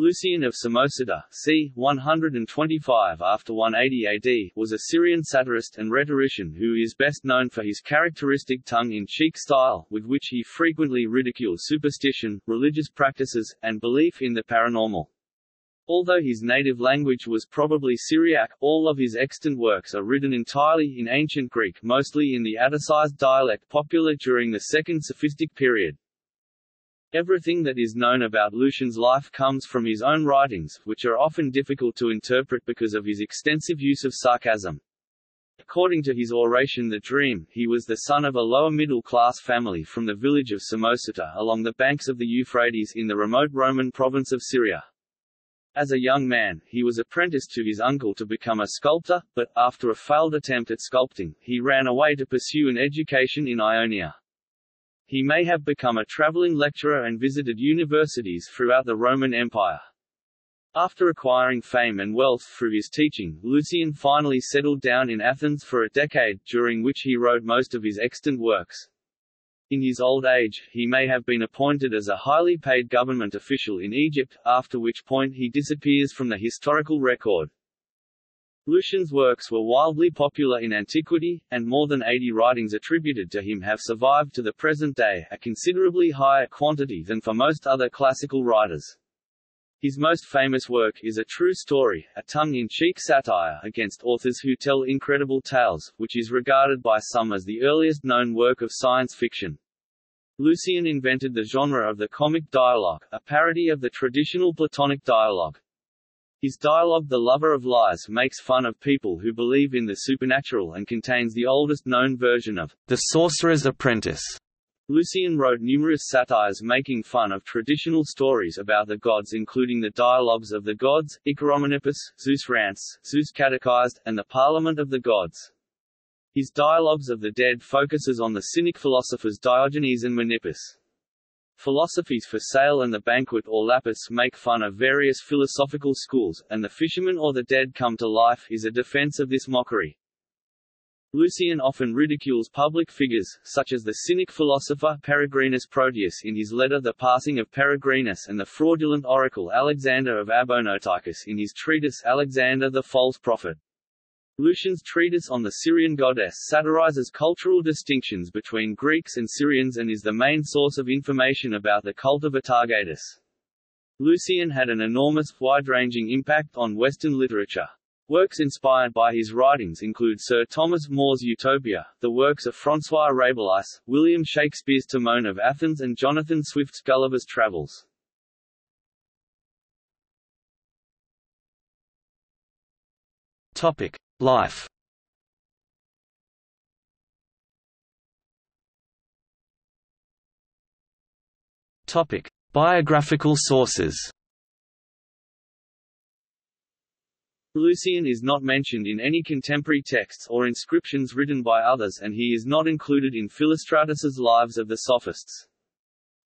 Lucian of Samosata c. 125 after 180 AD was a Syrian satirist and rhetorician who is best known for his characteristic tongue-in-cheek style, with which he frequently ridiculed superstition, religious practices, and belief in the paranormal. Although his native language was probably Syriac, all of his extant works are written entirely in ancient Greek mostly in the Atticized dialect popular during the Second Sophistic period. Everything that is known about Lucian's life comes from his own writings, which are often difficult to interpret because of his extensive use of sarcasm. According to his oration The Dream, he was the son of a lower middle-class family from the village of Samosata along the banks of the Euphrates in the remote Roman province of Syria. As a young man, he was apprenticed to his uncle to become a sculptor, but, after a failed attempt at sculpting, he ran away to pursue an education in Ionia. He may have become a traveling lecturer and visited universities throughout the Roman Empire. After acquiring fame and wealth through his teaching, Lucian finally settled down in Athens for a decade, during which he wrote most of his extant works. In his old age, he may have been appointed as a highly paid government official in Egypt, after which point he disappears from the historical record. Lucian's works were wildly popular in antiquity, and more than 80 writings attributed to him have survived to the present day, a considerably higher quantity than for most other classical writers. His most famous work is A True Story, a tongue-in-cheek satire against authors who tell incredible tales, which is regarded by some as the earliest known work of science fiction. Lucian invented the genre of the comic dialogue, a parody of the traditional Platonic dialogue. His dialogue The Lover of Lies makes fun of people who believe in the supernatural and contains the oldest known version of The Sorcerer's Apprentice. Lucian wrote numerous satires making fun of traditional stories about the gods including the dialogues of the gods, Icaromenippus, Zeus Rants, Zeus Catechized, and the Parliament of the Gods. His dialogues of the dead focuses on the cynic philosophers Diogenes and Menippus. Philosophies for Sale and the Banquet or Lapiths make fun of various philosophical schools, and The Fisherman or the Dead Come to Life is a defense of this mockery. Lucian often ridicules public figures, such as the cynic philosopher Peregrinus Proteus in his letter The Passing of Peregrinus and the fraudulent oracle Alexander of Abonoteichus in his treatise Alexander the False Prophet. Lucian's treatise on the Syrian goddess satirizes cultural distinctions between Greeks and Syrians and is the main source of information about the cult of Atargatis. Lucian had an enormous, wide-ranging impact on Western literature. Works inspired by his writings include Sir Thomas More's Utopia, the works of François Rabelais, William Shakespeare's Timon of Athens and Jonathan Swift's Gulliver's Travels. Topic. Life Topic: Biographical sources. Lucian is not mentioned in any contemporary texts or inscriptions written by others and he is not included in Philostratus's Lives of the Sophists.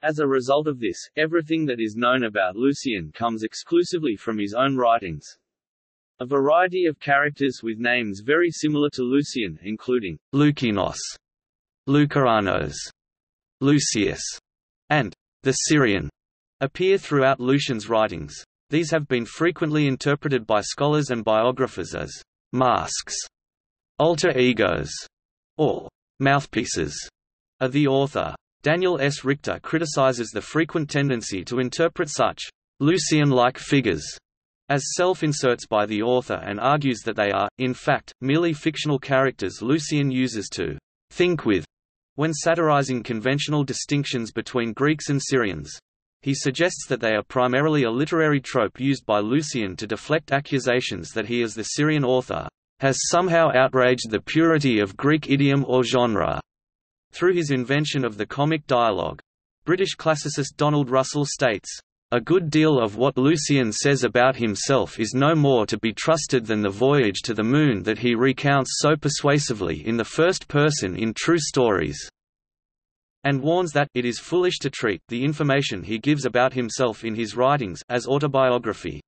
As a result of this, everything that is known about Lucian comes exclusively from his own writings. A variety of characters with names very similar to Lucian including Lucinos, Lucaranos, Lucius, and the Syrian appear throughout Lucian's writings. These have been frequently interpreted by scholars and biographers as masks, alter egos, or mouthpieces of the author. Daniel S. Richter criticizes the frequent tendency to interpret such Lucian-like figures as self-inserts by the author and argues that they are, in fact, merely fictional characters Lucian uses to think with when satirizing conventional distinctions between Greeks and Syrians. He suggests that they are primarily a literary trope used by Lucian to deflect accusations that he as the Syrian author has somehow outraged the purity of Greek idiom or genre through his invention of the comic dialogue. British classicist Donald Russell states, a good deal of what Lucian says about himself is no more to be trusted than the voyage to the moon that he recounts so persuasively in the first person in True Stories and warns that it is foolish to treat the information he gives about himself in his writings as autobiography.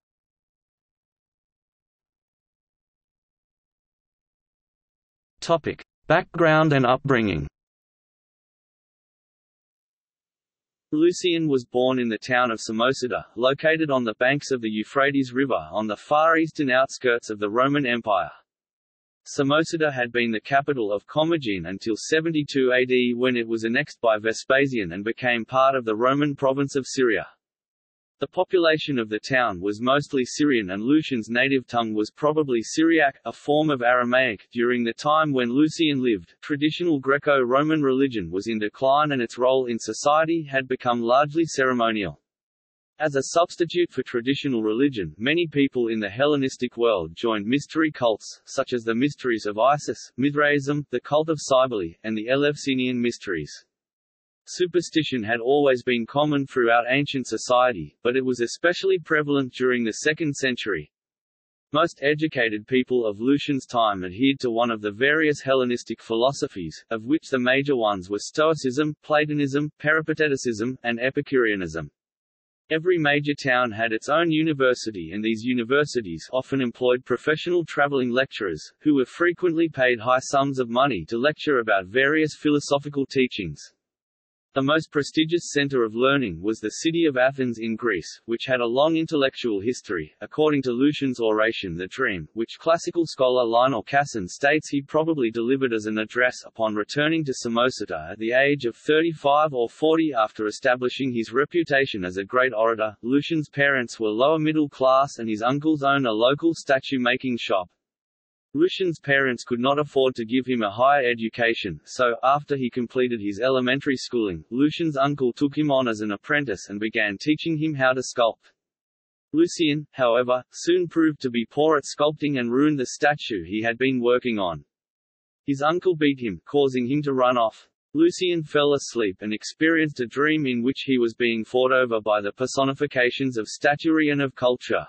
Topic: Background and upbringing. Lucian was born in the town of Samosata, located on the banks of the Euphrates River on the far eastern outskirts of the Roman Empire. Samosata had been the capital of Commagene until 72 AD when it was annexed by Vespasian and became part of the Roman province of Syria. The population of the town was mostly Syrian and Lucian's native tongue was probably Syriac, a form of Aramaic. During the time when Lucian lived, traditional Greco-Roman religion was in decline and its role in society had become largely ceremonial. As a substitute for traditional religion, many people in the Hellenistic world joined mystery cults, such as the Mysteries of Isis, Mithraism, the cult of Cybele, and the Eleusinian Mysteries. Superstition had always been common throughout ancient society, but it was especially prevalent during the 2nd century. Most educated people of Lucian's time adhered to one of the various Hellenistic philosophies, of which the major ones were Stoicism, Platonism, Peripateticism, and Epicureanism. Every major town had its own university and these universities often employed professional traveling lecturers, who were frequently paid high sums of money to lecture about various philosophical teachings. The most prestigious center of learning was the city of Athens in Greece, which had a long intellectual history, according to Lucian's oration The Dream, which classical scholar Lionel Casson states he probably delivered as an address upon returning to Samosata at the age of 35 or 40 after establishing his reputation as a great orator. Lucian's parents were lower middle class and his uncles owned a local statue-making shop. Lucian's parents could not afford to give him a higher education, so, after he completed his elementary schooling, Lucian's uncle took him on as an apprentice and began teaching him how to sculpt. Lucian, however, soon proved to be poor at sculpting and ruined the statue he had been working on. His uncle beat him, causing him to run off. Lucian fell asleep and experienced a dream in which he was being fought over by the personifications of statuary and of culture.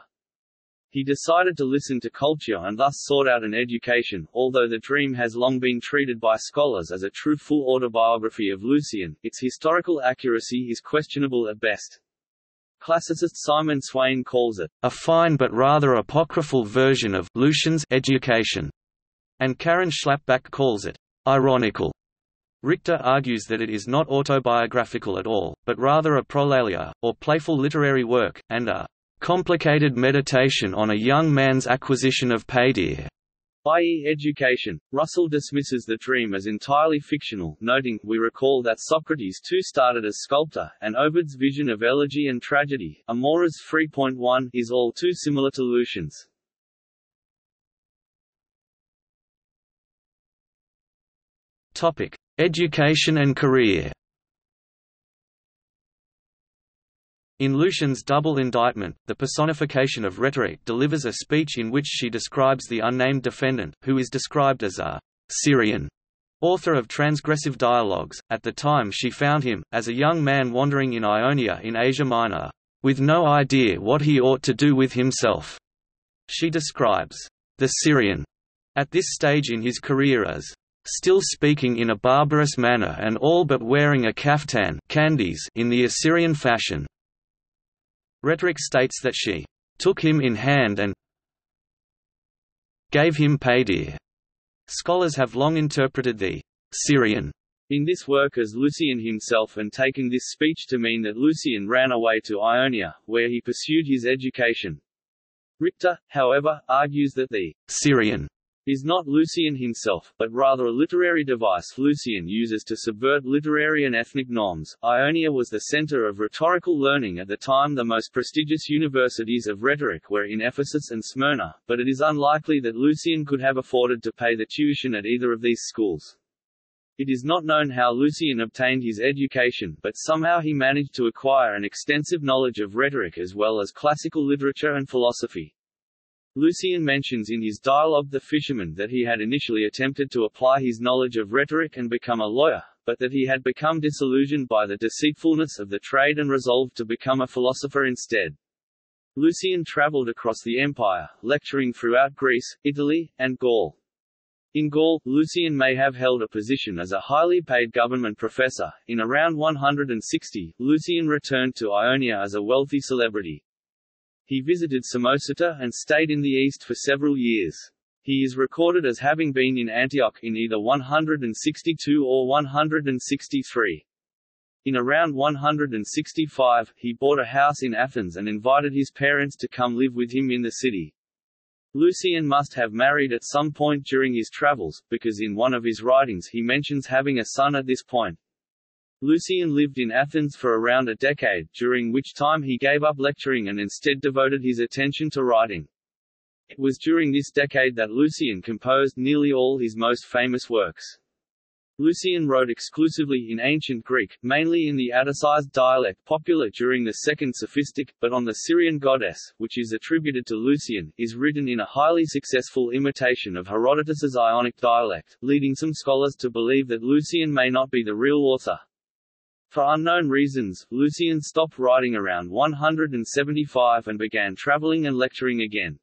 He decided to listen to culture and thus sought out an education, although the dream has long been treated by scholars as a truthful autobiography of Lucian, its historical accuracy is questionable at best. Classicist Simon Swain calls it a fine but rather apocryphal version of Lucian's education, and Karin Schlapbach calls it ironical. Richter argues that it is not autobiographical at all, but rather a prolalia, or playful literary work, and a complicated meditation on a young man's acquisition of paideia, i.e. education. Russell dismisses the dream as entirely fictional, noting, we recall that Socrates too started as sculptor, and Ovid's vision of elegy and tragedy, Amores 3.1, is all too similar to Lucian's. Topic: Education and career. In Lucian's double indictment, the personification of rhetoric delivers a speech in which she describes the unnamed defendant, who is described as a Syrian author of transgressive dialogues. At the time she found him, as a young man wandering in Ionia in Asia Minor, with no idea what he ought to do with himself. She describes the Syrian at this stage in his career as still speaking in a barbarous manner and all but wearing a kaftan kandys in the Assyrian fashion. Rhetoric states that she took him in hand and gave him paideia. Scholars have long interpreted the Syrian in this work as Lucian himself and taken this speech to mean that Lucian ran away to Ionia, where he pursued his education. Richter, however, argues that the Syrian is not Lucian himself, but rather a literary device Lucian uses to subvert literary and ethnic norms. Ionia was the center of rhetorical learning at the time the most prestigious universities of rhetoric were in Ephesus and Smyrna, but it is unlikely that Lucian could have afforded to pay the tuition at either of these schools. It is not known how Lucian obtained his education, but somehow he managed to acquire an extensive knowledge of rhetoric as well as classical literature and philosophy. Lucian mentions in his dialogue The Fisherman that he had initially attempted to apply his knowledge of rhetoric and become a lawyer, but that he had become disillusioned by the deceitfulness of the trade and resolved to become a philosopher instead. Lucian travelled across the empire, lecturing throughout Greece, Italy, and Gaul. In Gaul, Lucian may have held a position as a highly paid government professor. In around 160, Lucian returned to Ionia as a wealthy celebrity. He visited Samosata and stayed in the east for several years. He is recorded as having been in Antioch in either 162 or 163. In around 165, he bought a house in Athens and invited his parents to come live with him in the city. Lucian must have married at some point during his travels, because in one of his writings he mentions having a son at this point. Lucian lived in Athens for around a decade, during which time he gave up lecturing and instead devoted his attention to writing. It was during this decade that Lucian composed nearly all his most famous works. Lucian wrote exclusively in ancient Greek, mainly in the Atticized dialect popular during the Second Sophistic, but on the Syrian goddess, which is attributed to Lucian, is written in a highly successful imitation of Herodotus's Ionic dialect, leading some scholars to believe that Lucian may not be the real author. For unknown reasons, Lucian stopped writing around 175 and began traveling and lecturing again.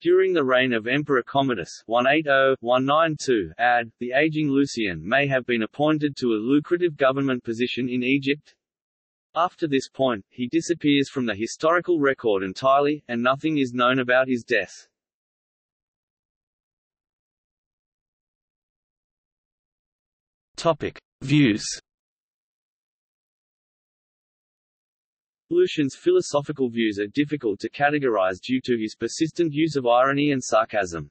During the reign of Emperor Commodus 180-192 AD, the aging Lucian may have been appointed to a lucrative government position in Egypt. After this point, he disappears from the historical record entirely, and nothing is known about his death. Topic. Views Lucian's philosophical views are difficult to categorize due to his persistent use of irony and sarcasm.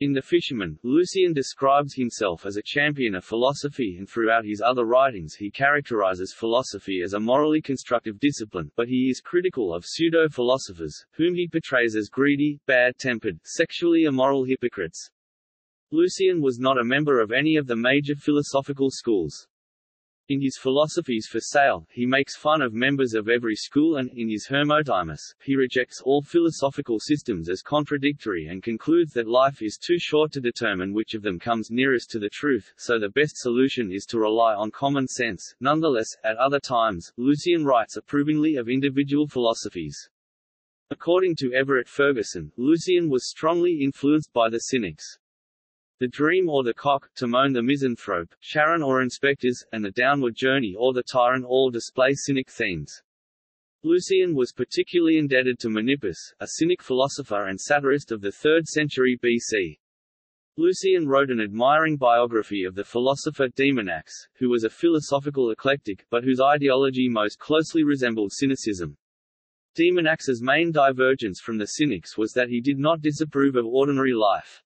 In The Fisherman, Lucian describes himself as a champion of philosophy and throughout his other writings he characterizes philosophy as a morally constructive discipline, but he is critical of pseudo-philosophers, whom he portrays as greedy, bad-tempered, sexually immoral hypocrites. Lucian was not a member of any of the major philosophical schools. In his Philosophies for Sale, he makes fun of members of every school and, in his Hermotimus, he rejects all philosophical systems as contradictory and concludes that life is too short to determine which of them comes nearest to the truth, so the best solution is to rely on common sense. Nonetheless, at other times, Lucian writes approvingly of individual philosophies. According to Everett Ferguson, Lucian was strongly influenced by the Cynics. The Dream or the Cock, Timon the Misanthrope, Charon or Inspectors, and The Downward Journey or The Tyrant all display Cynic themes. Lucian was particularly indebted to Menippus, a Cynic philosopher and satirist of the 3rd century BC. Lucian wrote an admiring biography of the philosopher Demonax, who was a philosophical eclectic, but whose ideology most closely resembled Cynicism. Demonax's main divergence from the Cynics was that he did not disapprove of ordinary life.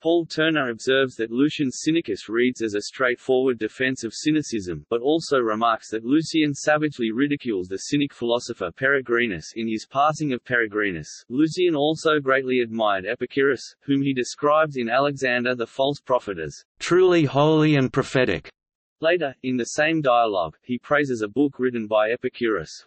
Paul Turner observes that Lucian's Cynicus reads as a straightforward defense of cynicism, but also remarks that Lucian savagely ridicules the Cynic philosopher Peregrinus in his Passing of Peregrinus. Lucian also greatly admired Epicurus, whom he describes in Alexander the False Prophet as truly holy and prophetic. Later, in the same dialogue, he praises a book written by Epicurus,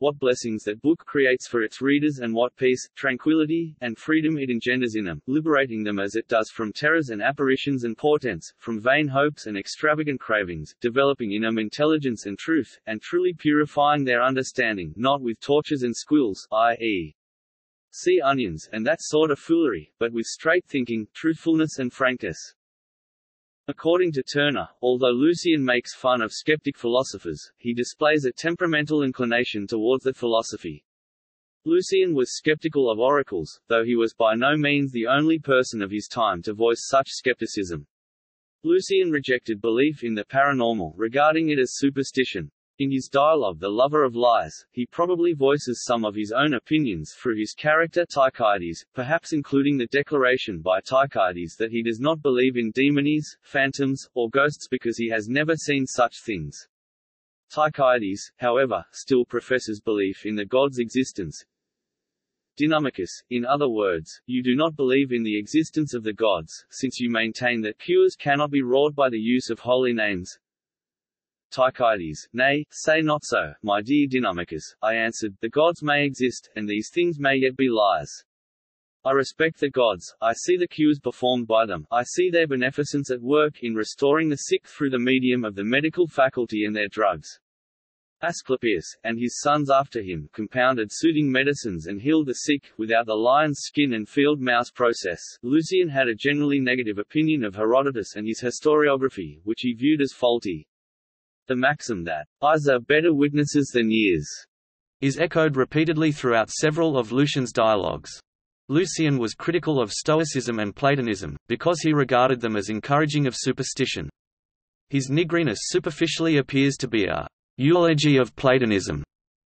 what blessings that book creates for its readers and what peace, tranquility, and freedom it engenders in them, liberating them as it does from terrors and apparitions and portents, from vain hopes and extravagant cravings, developing in them intelligence and truth, and truly purifying their understanding, not with tortures and squills, i.e. Sea onions, and that sort of foolery, but with straight thinking, truthfulness and frankness. According to Turner, although Lucian makes fun of skeptic philosophers, he displays a temperamental inclination towards that philosophy. Lucian was skeptical of oracles, though he was by no means the only person of his time to voice such skepticism. Lucian rejected belief in the paranormal, regarding it as superstition. In his dialogue The Lover of Lies, he probably voices some of his own opinions through his character Tychides, perhaps including the declaration by Tychides that he does not believe in demonies, phantoms, or ghosts because he has never seen such things. Tychides, however, still professes belief in the god's existence. Deinomachus, in other words, you do not believe in the existence of the gods, since you maintain that cures cannot be wrought by the use of holy names. Tychides, nay, say not so, my dear Deinomachus, I answered, the gods may exist, and these things may yet be lies. I respect the gods, I see the cures performed by them, I see their beneficence at work in restoring the sick through the medium of the medical faculty and their drugs. Asclepius, and his sons after him, compounded soothing medicines and healed the sick, without the lion's skin and field mouse process. Lucian had a generally negative opinion of Herodotus and his historiography, which he viewed as faulty. The maxim that, eyes are better witnesses than ears, is echoed repeatedly throughout several of Lucian's dialogues. Lucian was critical of Stoicism and Platonism, because he regarded them as encouraging of superstition. His Nigrinus superficially appears to be a eulogy of Platonism,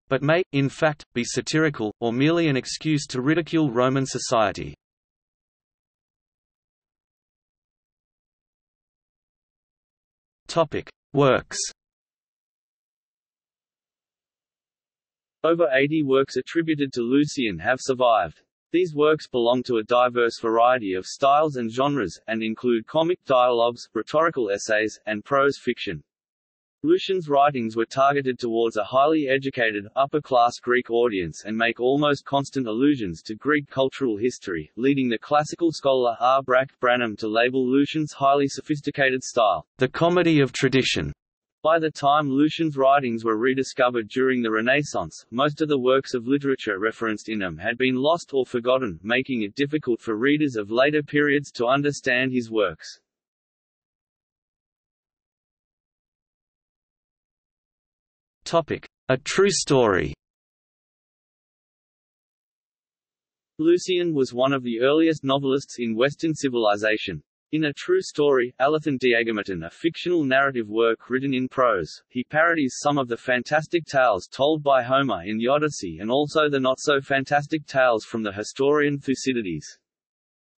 but may, in fact, be satirical, or merely an excuse to ridicule Roman society. Works Over 80 works attributed to Lucian have survived. These works belong to a diverse variety of styles and genres, and include comic dialogues, rhetorical essays, and prose fiction. Lucian's writings were targeted towards a highly educated, upper-class Greek audience and make almost constant allusions to Greek cultural history, leading the classical scholar R. Bracht Branham to label Lucian's highly sophisticated style, the comedy of tradition. By the time Lucian's writings were rediscovered during the Renaissance, most of the works of literature referenced in them had been lost or forgotten, making it difficult for readers of later periods to understand his works. Topic: A true story. Lucian was one of the earliest novelists in Western civilization. In A True Story, Alathan Diagamatan a fictional narrative work written in prose, he parodies some of the fantastic tales told by Homer in the Odyssey and also the not-so-fantastic tales from the historian Thucydides.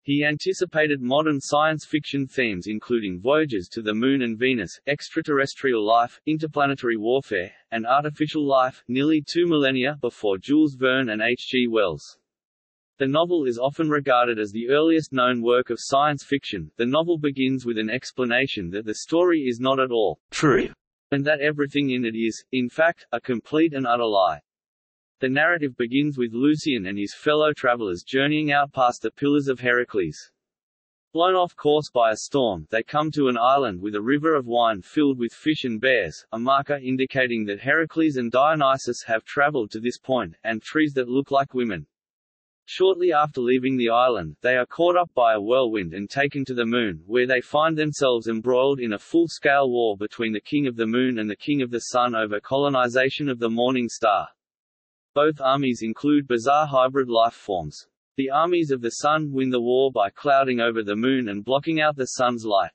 He anticipated modern science fiction themes including voyages to the Moon and Venus, extraterrestrial life, interplanetary warfare, and artificial life, nearly two millennia before Jules Verne and H. G. Wells. The novel is often regarded as the earliest known work of science fiction. The novel begins with an explanation that the story is not at all true, and that everything in it is, in fact, a complete and utter lie. The narrative begins with Lucian and his fellow travelers journeying out past the Pillars of Heracles. Blown off course by a storm, they come to an island with a river of wine filled with fish and bears, a marker indicating that Heracles and Dionysus have traveled to this point, and trees that look like women. Shortly after leaving the island, they are caught up by a whirlwind and taken to the Moon, where they find themselves embroiled in a full-scale war between the King of the Moon and the King of the Sun over colonization of the Morning Star. Both armies include bizarre hybrid life forms. The armies of the Sun win the war by clouding over the Moon and blocking out the Sun's light.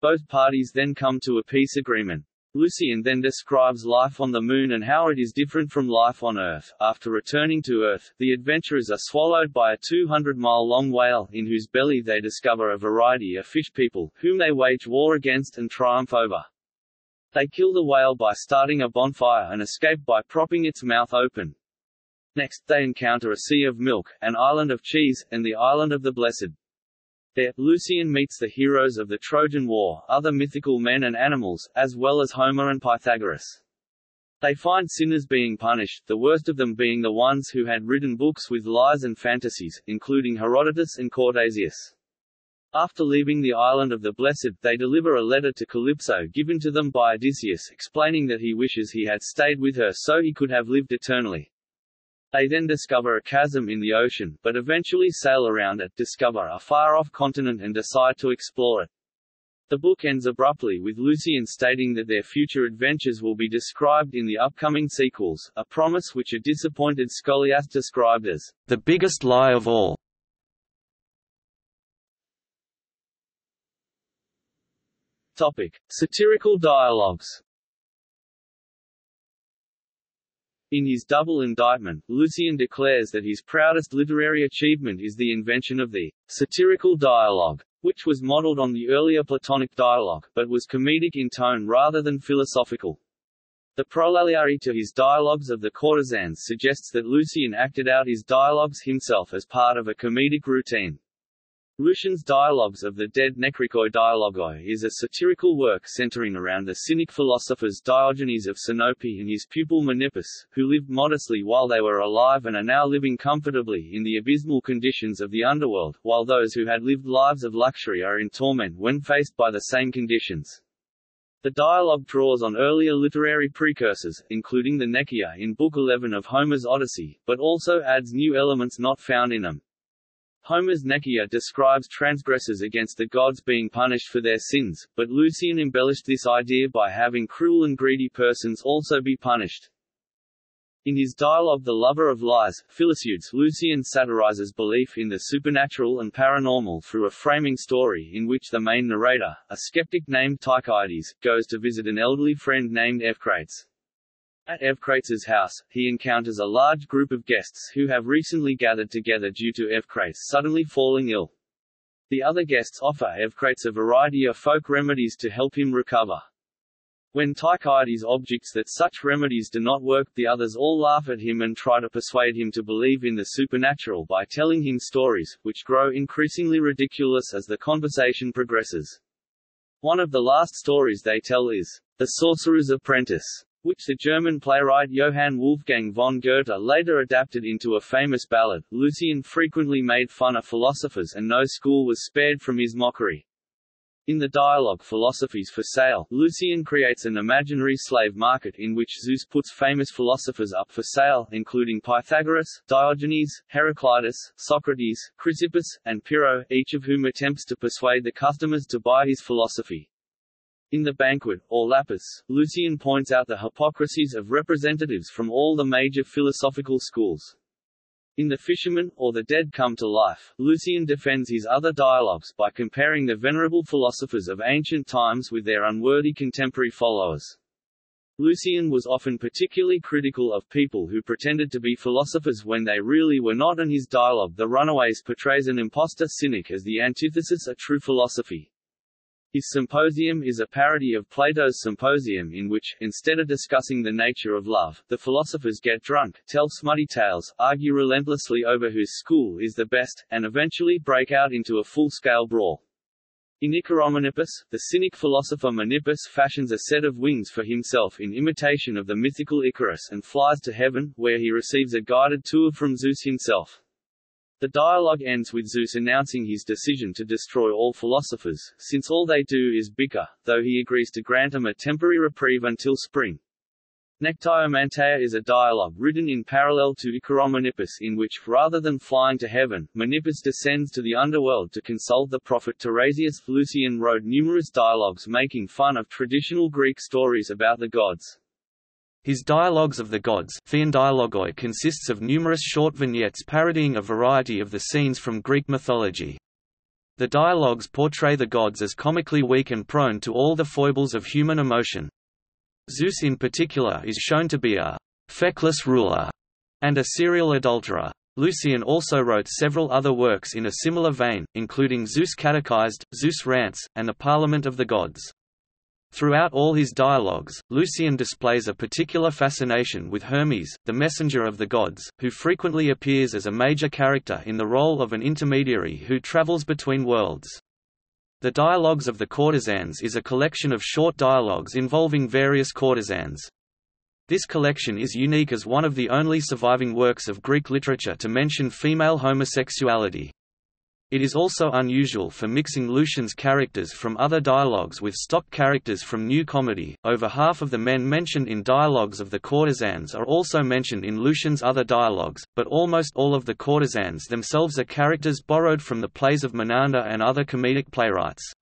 Both parties then come to a peace agreement. Lucian then describes life on the Moon and how it is different from life on Earth. After returning to Earth, the adventurers are swallowed by a 200-mile-long whale, in whose belly they discover a variety of fish people, whom they wage war against and triumph over. They kill the whale by starting a bonfire and escape by propping its mouth open. Next, they encounter a sea of milk, an island of cheese, and the island of the Blessed. There, Lucian meets the heroes of the Trojan War, other mythical men and animals, as well as Homer and Pythagoras. They find sinners being punished, the worst of them being the ones who had written books with lies and fantasies, including Herodotus and Ctesias. After leaving the island of the Blessed, they deliver a letter to Calypso given to them by Odysseus explaining that he wishes he had stayed with her so he could have lived eternally. They then discover a chasm in the ocean, but eventually sail around it, discover a far-off continent and decide to explore it. The book ends abruptly with Lucian stating that their future adventures will be described in the upcoming sequels, a promise which a disappointed Scholiast described as the biggest lie of all. Topic: Satirical dialogues. In his double indictment, Lucian declares that his proudest literary achievement is the invention of the satirical dialogue, which was modeled on the earlier Platonic dialogue, but was comedic in tone rather than philosophical. The prolalia to his dialogues of the courtesans suggests that Lucian acted out his dialogues himself as part of a comedic routine. Lucian's Dialogues of the Dead Nekrikoi Dialogoi is a satirical work centering around the Cynic philosophers Diogenes of Sinope and his pupil Menippus, who lived modestly while they were alive and are now living comfortably in the abysmal conditions of the underworld, while those who had lived lives of luxury are in torment when faced by the same conditions. The dialogue draws on earlier literary precursors, including the Nekyia in Book 11 of Homer's Odyssey, but also adds new elements not found in them. Homer's Nekyia describes transgressors against the gods being punished for their sins, but Lucian embellished this idea by having cruel and greedy persons also be punished. In his dialogue The Lover of Lies, Philopseudes, Lucian satirizes belief in the supernatural and paranormal through a framing story in which the main narrator, a skeptic named Tychides, goes to visit an elderly friend named Euphrates. At Euphrates' house, he encounters a large group of guests who have recently gathered together due to Euphrates suddenly falling ill. The other guests offer Euphrates a variety of folk remedies to help him recover. When Tychides objects that such remedies do not work, the others all laugh at him and try to persuade him to believe in the supernatural by telling him stories, which grow increasingly ridiculous as the conversation progresses. One of the last stories they tell is, The Sorcerer's Apprentice, which the German playwright Johann Wolfgang von Goethe later adapted into a famous ballad. Lucian frequently made fun of philosophers and no school was spared from his mockery. In the dialogue Philosophies for Sale, Lucian creates an imaginary slave market in which Zeus puts famous philosophers up for sale, including Pythagoras, Diogenes, Heraclitus, Socrates, Chrysippus, and Pyrrho, each of whom attempts to persuade the customers to buy his philosophy. In the banquet, or Lapiths, Lucian points out the hypocrisies of representatives from all the major philosophical schools. In The Fisherman, or The Dead Come to Life, Lucian defends his other dialogues by comparing the venerable philosophers of ancient times with their unworthy contemporary followers. Lucian was often particularly critical of people who pretended to be philosophers when they really were not and his dialogue The Runaways portrays an impostor cynic as the antithesis of true philosophy. His symposium is a parody of Plato's Symposium in which, instead of discussing the nature of love, the philosophers get drunk, tell smutty tales, argue relentlessly over whose school is the best, and eventually break out into a full-scale brawl. In Icaromenippus, the cynic philosopher Menippus fashions a set of wings for himself in imitation of the mythical Icarus and flies to heaven, where he receives a guided tour from Zeus himself. The dialogue ends with Zeus announcing his decision to destroy all philosophers, since all they do is bicker, though he agrees to grant them a temporary reprieve until spring. Nekyomanteia is a dialogue written in parallel to Icaromenippus in which, rather than flying to heaven, Menippus descends to the underworld to consult the prophet Tiresias. Lucian wrote numerous dialogues making fun of traditional Greek stories about the gods. His Dialogues of the Gods consists of numerous short vignettes parodying a variety of the scenes from Greek mythology. The dialogues portray the gods as comically weak and prone to all the foibles of human emotion. Zeus in particular is shown to be a feckless ruler and a serial adulterer. Lucian also wrote several other works in a similar vein, including Zeus Catechized, Zeus Rants, and the Parliament of the Gods. Throughout all his dialogues, Lucian displays a particular fascination with Hermes, the messenger of the gods, who frequently appears as a major character in the role of an intermediary who travels between worlds. The Dialogues of the Courtesans is a collection of short dialogues involving various courtesans. This collection is unique as one of the only surviving works of Greek literature to mention female homosexuality. It is also unusual for mixing Lucian's characters from other dialogues with stock characters from New Comedy. Over half of the men mentioned in Dialogues of the Courtesans are also mentioned in Lucian's other dialogues, but almost all of the courtesans themselves are characters borrowed from the plays of Menander and other comedic playwrights.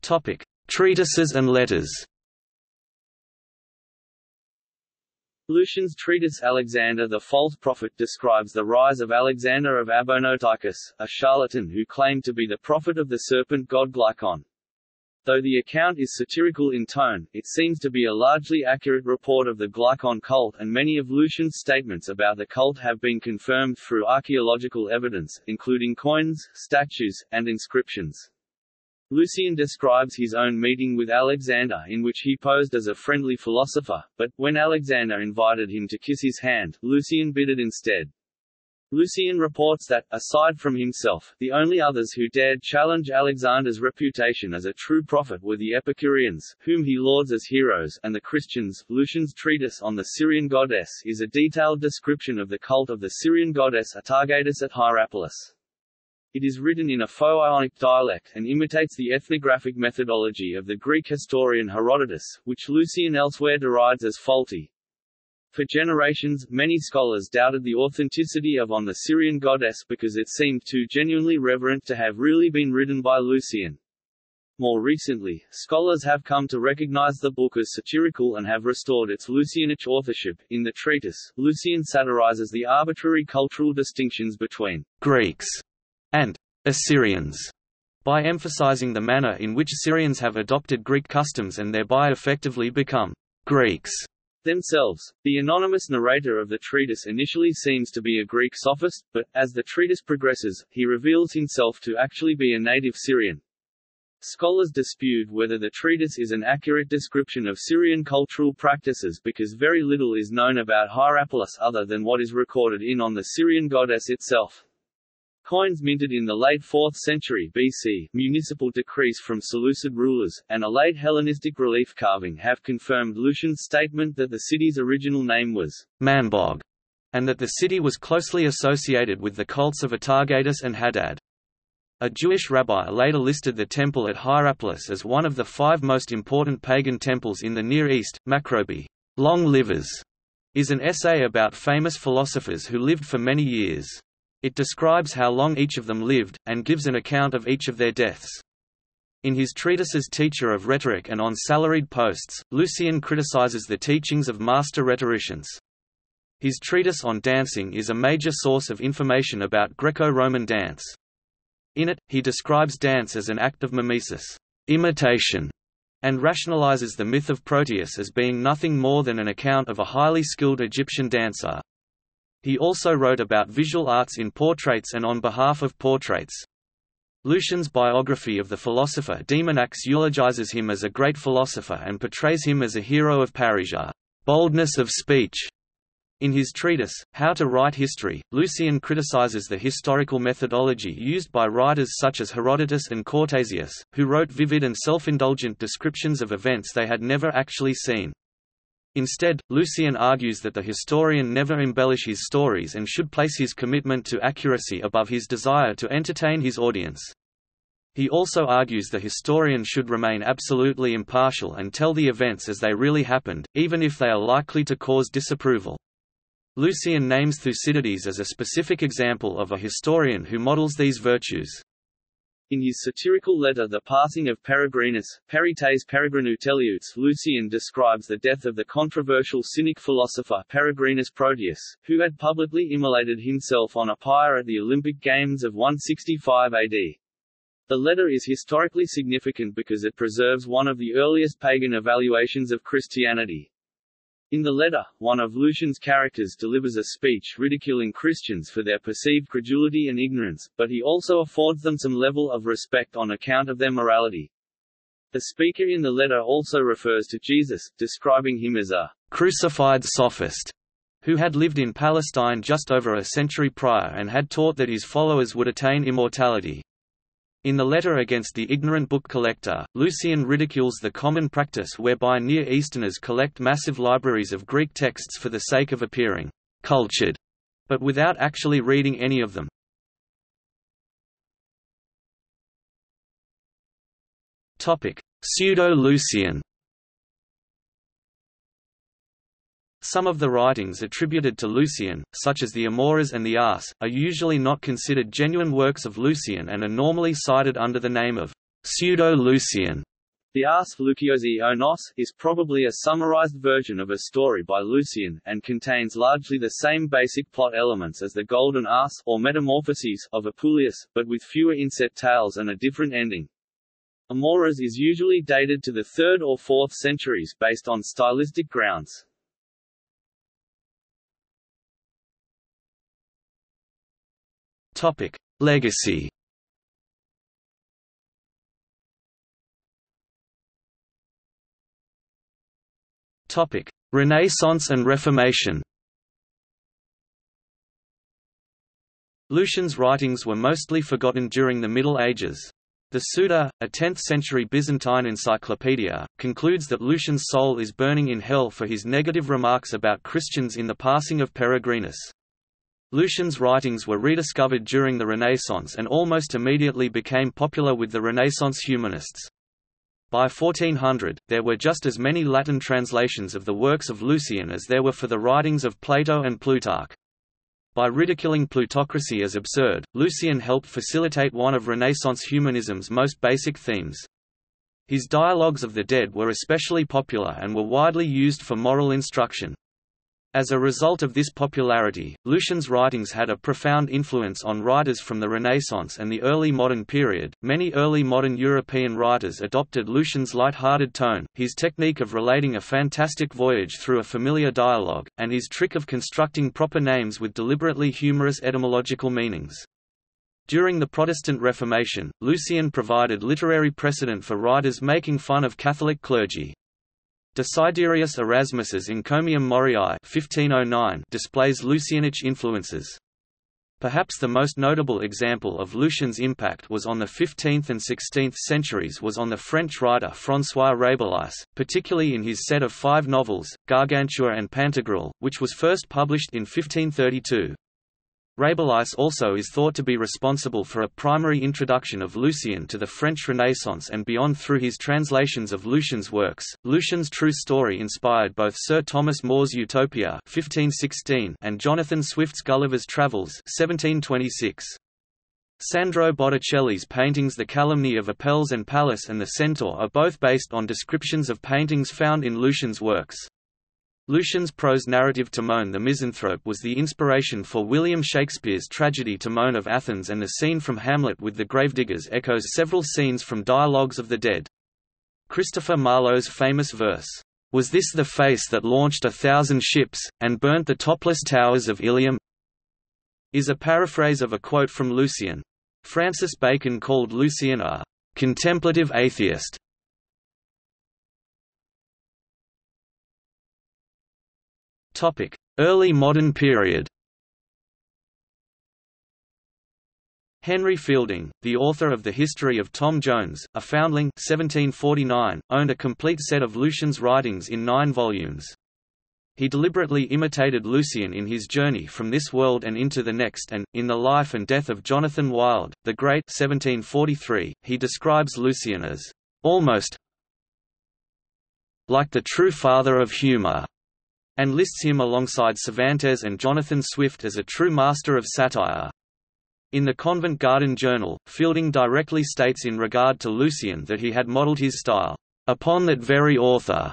Topic: Treatises and letters. Lucian's treatise Alexander the False Prophet describes the rise of Alexander of Abonoteichus, a charlatan who claimed to be the prophet of the serpent god Glykon. Though the account is satirical in tone, it seems to be a largely accurate report of the Glykon cult and many of Lucian's statements about the cult have been confirmed through archaeological evidence, including coins, statues, and inscriptions. Lucian describes his own meeting with Alexander in which he posed as a friendly philosopher, but, when Alexander invited him to kiss his hand, Lucian bid it instead. Lucian reports that, aside from himself, the only others who dared challenge Alexander's reputation as a true prophet were the Epicureans, whom he lauds as heroes, and the Christians. Lucian's treatise on the Syrian goddess is a detailed description of the cult of the Syrian goddess Atargatis at Hierapolis. It is written in a faux-Ionic dialect and imitates the ethnographic methodology of the Greek historian Herodotus, which Lucian elsewhere derides as faulty. For generations, many scholars doubted the authenticity of On the Syrian Goddess because it seemed too genuinely reverent to have really been written by Lucian. More recently, scholars have come to recognize the book as satirical and have restored its Lucianic authorship. In the treatise, Lucian satirizes the arbitrary cultural distinctions between Greeks and Assyrians by emphasizing the manner in which Syrians have adopted Greek customs and thereby effectively become Greeks themselves. The anonymous narrator of the treatise initially seems to be a Greek sophist, but, as the treatise progresses, he reveals himself to actually be a native Syrian. Scholars dispute whether the treatise is an accurate description of Syrian cultural practices because very little is known about Hierapolis other than what is recorded in on the Syrian goddess itself. Coins minted in the late 4th century BC, municipal decrees from Seleucid rulers, and a late Hellenistic relief carving have confirmed Lucian's statement that the city's original name was Manbog, and that the city was closely associated with the cults of Atargatis and Hadad. A Jewish rabbi later listed the temple at Hierapolis as one of the five most important pagan temples in the Near East. Macrobi, Long Livers, is an essay about famous philosophers who lived for many years. It describes how long each of them lived, and gives an account of each of their deaths. In his treatises Teacher of Rhetoric and on Salaried Posts, Lucian criticizes the teachings of master rhetoricians. His treatise on dancing is a major source of information about Greco-Roman dance. In it, he describes dance as an act of mimesis imitation, and rationalizes the myth of Proteus as being nothing more than an account of a highly skilled Egyptian dancer. He also wrote about visual arts in portraits and on behalf of portraits. Lucian's biography of the philosopher Demonax eulogizes him as a great philosopher and portrays him as a hero of parrhesia, boldness of speech. In his treatise, How to Write History, Lucian criticizes the historical methodology used by writers such as Herodotus and Ctesias, who wrote vivid and self-indulgent descriptions of events they had never actually seen. Instead, Lucian argues that the historian never embellish his stories and should place his commitment to accuracy above his desire to entertain his audience. He also argues the historian should remain absolutely impartial and tell the events as they really happened, even if they are likely to cause disapproval. Lucian names Thucydides as a specific example of a historian who models these virtues. In his satirical letter The Passing of Peregrinus, Perites Peregrinu Teleutes Lucian describes the death of the controversial Cynic philosopher Peregrinus Proteus, who had publicly immolated himself on a pyre at the Olympic Games of 165 AD. The letter is historically significant because it preserves one of the earliest pagan evaluations of Christianity, in the letter, one of Lucian's characters delivers a speech ridiculing Christians for their perceived credulity and ignorance, but he also affords them some level of respect on account of their morality. The speaker in the letter also refers to Jesus, describing him as a crucified sophist who had lived in Palestine just over a century prior and had taught that his followers would attain immortality. In the letter against the ignorant book collector, Lucian ridicules the common practice whereby Near Easterners collect massive libraries of Greek texts for the sake of appearing cultured, but without actually reading any of them. Pseudo-Lucian Some of the writings attributed to Lucian, such as the Amores and the Ass, are usually not considered genuine works of Lucian and are normally cited under the name of pseudo-Lucian. The Ass Luciosi Onos is probably a summarized version of a story by Lucian, and contains largely the same basic plot elements as the Golden Ass or Metamorphoses of Apuleius, but with fewer inset tales and a different ending. Amores is usually dated to the 3rd or 4th centuries based on stylistic grounds. Topic: Legacy. Topic: Renaissance and Reformation. Lucian's writings were mostly forgotten during the Middle Ages. The Suda, a 10th-century Byzantine encyclopedia, concludes that Lucian's soul is burning in hell for his negative remarks about Christians in the passing of Peregrinus. Lucian's writings were rediscovered during the Renaissance and almost immediately became popular with the Renaissance humanists. By 1400, there were just as many Latin translations of the works of Lucian as there were for the writings of Plato and Plutarch. By ridiculing plutocracy as absurd, Lucian helped facilitate one of Renaissance humanism's most basic themes. His dialogues of the dead were especially popular and were widely used for moral instruction. As a result of this popularity, Lucian's writings had a profound influence on writers from the Renaissance and the early modern period. Many early modern European writers adopted Lucian's light-hearted tone, his technique of relating a fantastic voyage through a familiar dialogue, and his trick of constructing proper names with deliberately humorous etymological meanings. During the Protestant Reformation, Lucian provided literary precedent for writers making fun of Catholic clergy. Desiderius Erasmus's Encomium Moriae 1509 displays Lucianic influences. Perhaps the most notable example of Lucian's impact was on the 15th and 16th centuries was on the French writer François Rabelais, particularly in his set of five novels, Gargantua and Pantagruel, which was first published in 1532. Rabelais also is thought to be responsible for a primary introduction of Lucian to the French Renaissance and beyond through his translations of Lucian's works. Lucian's true story inspired both Sir Thomas More's Utopia (1516) and Jonathan Swift's Gulliver's Travels (1726). Sandro Botticelli's paintings The Calumny of Apelles and Pallas and The Centaur are both based on descriptions of paintings found in Lucian's works. Lucian's prose narrative Timon the Misanthrope was the inspiration for William Shakespeare's tragedy Timon of Athens and the scene from Hamlet with the gravediggers echoes several scenes from Dialogues of the Dead. Christopher Marlowe's famous verse, "'Was this the face that launched a thousand ships, and burnt the topless towers of Ilium?' is a paraphrase of a quote from Lucian. Francis Bacon called Lucian a "'contemplative atheist' Early modern period Henry Fielding, the author of The History of Tom Jones, a foundling 1749, owned a complete set of Lucian's writings in nine volumes. He deliberately imitated Lucian in his journey from this world and into the next and, in The Life and Death of Jonathan Wild, the Great 1743, he describes Lucian as, "...almost like the true father of humour." And lists him alongside Cervantes and Jonathan Swift as a true master of satire. In the Covent Garden Journal, Fielding directly states in regard to Lucian that he had modelled his style, "...upon that very author."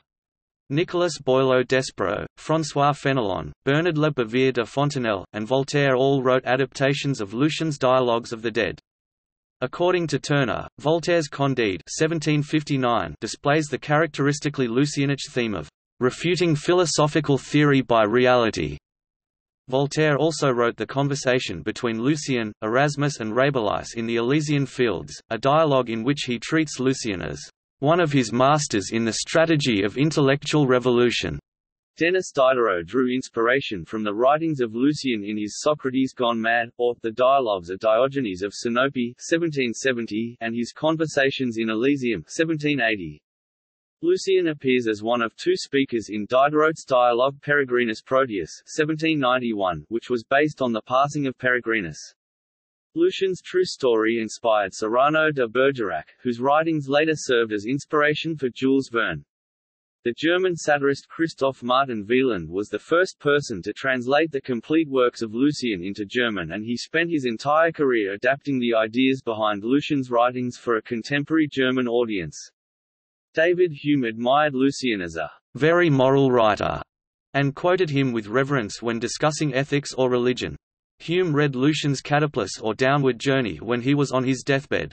Nicolas Boileau Despreaux, François Fénelon, Bernard Le Bouvier de Fontenelle, and Voltaire all wrote adaptations of Lucian's Dialogues of the Dead. According to Turner, Voltaire's Candide 1759 displays the characteristically Lucianic theme of refuting philosophical theory by reality. Voltaire also wrote The Conversation between Lucian, Erasmus and Rabelais in the Elysian Fields, a dialogue in which he treats Lucian as one of his masters in the strategy of intellectual revolution. Denis Diderot drew inspiration from the writings of Lucian in his Socrates Gone Mad, or, The Dialogues of Diogenes of Sinope 1770, and his Conversations in Elysium 1780. Lucian appears as one of two speakers in Diderot's dialogue Peregrinus Proteus 1791, which was based on the passing of Peregrinus. Lucian's true story inspired Cyrano de Bergerac, whose writings later served as inspiration for Jules Verne. The German satirist Christoph Martin Wieland was the first person to translate the complete works of Lucian into German and he spent his entire career adapting the ideas behind Lucian's writings for a contemporary German audience. David Hume admired Lucian as a very moral writer, and quoted him with reverence when discussing ethics or religion. Hume read Lucian's Kataplous or Downward Journey when he was on his deathbed.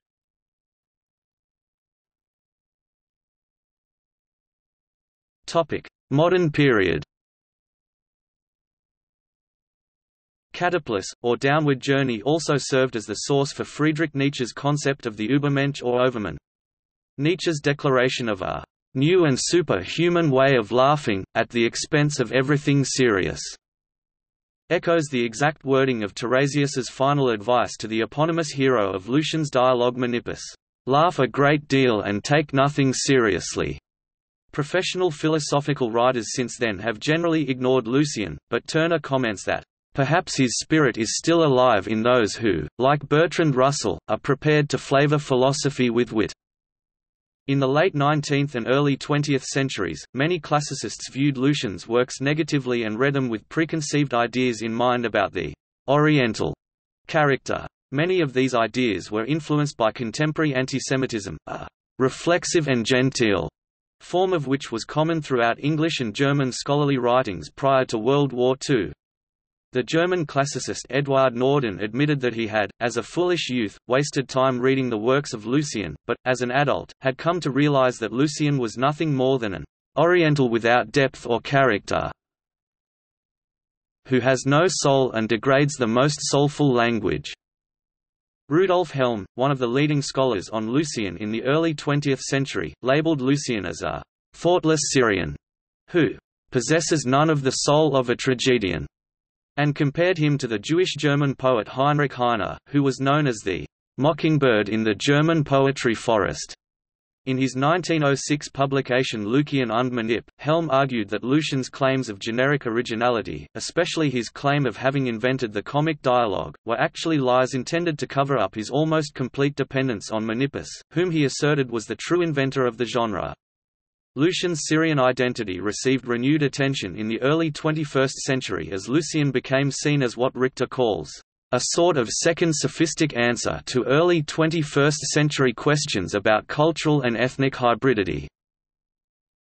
Modern period Kataplous, or Downward Journey also served as the source for Friedrich Nietzsche's concept of the Übermensch or Overman. Nietzsche's declaration of a new and superhuman way of laughing, at the expense of everything serious, echoes the exact wording of Tiresias's final advice to the eponymous hero of Lucian's dialogue Menippus, "'Laugh a great deal and take nothing seriously'". Professional philosophical writers since then have generally ignored Lucian, but Turner comments that, "...perhaps his spirit is still alive in those who, like Bertrand Russell, are prepared to flavor philosophy with wit." In the late 19th and early 20th centuries, many classicists viewed Lucian's works negatively and read them with preconceived ideas in mind about the «Oriental» character. Many of these ideas were influenced by contemporary antisemitism, a reflexive and genteel, form of which was common throughout English and German scholarly writings prior to World War II. The German classicist Eduard Norden admitted that he had, as a foolish youth, wasted time reading the works of Lucian, but, as an adult, had come to realize that Lucian was nothing more than an Oriental without depth or character, who has no soul and degrades the most soulful language. Rudolf Helm, one of the leading scholars on Lucian in the early 20th century, labeled Lucian as a thoughtless Syrian, who possesses none of the soul of a tragedian and compared him to the Jewish German poet Heinrich Heine, who was known as the mockingbird in the German poetry forest. In his 1906 publication Lucian und Menipp, Helm argued that Lucian's claims of generic originality, especially his claim of having invented the comic dialogue, were actually lies intended to cover up his almost complete dependence on Menippus, whom he asserted was the true inventor of the genre. Lucian's Syrian identity received renewed attention in the early 21st century as Lucian became seen as what Richter calls a sort of second sophistic answer to early 21st century questions about cultural and ethnic hybridity.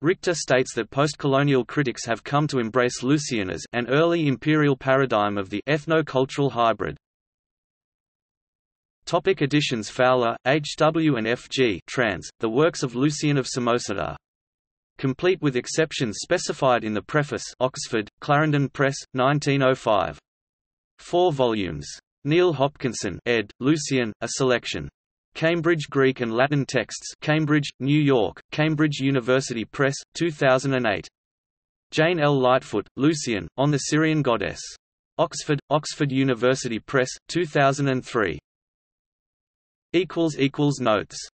Richter states that postcolonial critics have come to embrace Lucian as an early imperial paradigm of the ethno-cultural hybrid. Topic editions Fowler, H. W. and F. G. Trans, The Works of Lucian of Samosata complete with exceptions specified in the preface Oxford, Clarendon Press, 1905. Four volumes. Neil Hopkinson ed., Lucian, A Selection. Cambridge Greek and Latin Texts Cambridge, New York, Cambridge University Press, 2008. Jane L. Lightfoot, Lucian, On the Syrian Goddess. Oxford, Oxford University Press, 2003. Notes